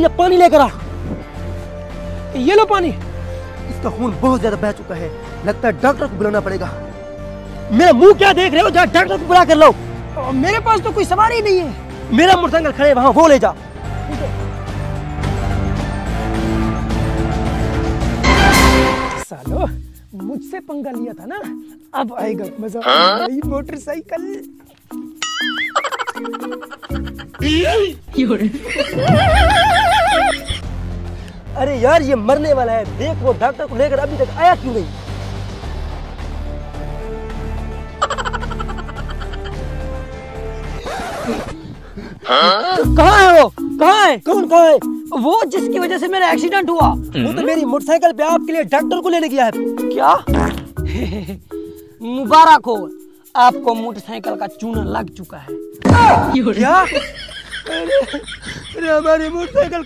ये पानी लेकर आ। ये लो पानी। इसका खून बहुत ज़्यादा बह चुका है। लगता है डॉक्टर को बुलाना पड़ेगा। मेरा मुँह क्या देख रहे हो? जा डॉक्टर को बुला कर लो मेरे पास तो कोई सवारी ही नहीं है। मेरा मोटरसाइकिल खड़े वहाँ वो ले जा। सालो मुझसे पंगा लिया था ना? अब आएगा मज़ा। नई मोटरसाइकिल। अरे यार ये मरने वाला है। देख वो डॉक्टर को लेकर अभी तक आया क्यों नहीं? कहाँ है वो? कहाँ है? कौन कहाँ है? वो जिसकी वजह से मेरा एक्सीडेंट हुआ। वो तो मेरी मोटरसाइकिल पे आपके लिए डॉक्टर को लेने गया है। क्या? मुबारक हो। आपको मोटरसाइकिल का चूना लग चुका है। क्या? अरे अरे हमारी मोटरसाइकिल